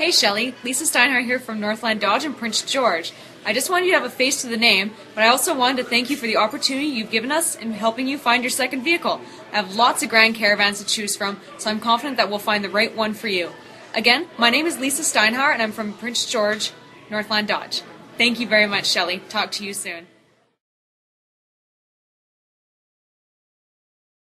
Hey Shelly, Lisa Steinhauer here from Northland Dodge in Prince George. I just wanted you to have a face to the name, but I also wanted to thank you for the opportunity you've given us in helping you find your second vehicle. I have lots of Grand Caravans to choose from, so I'm confident that we'll find the right one for you. Again, my name is Lisa Steinhauer and I'm from Prince George, Northland Dodge. Thank you very much, Shelly. Talk to you soon.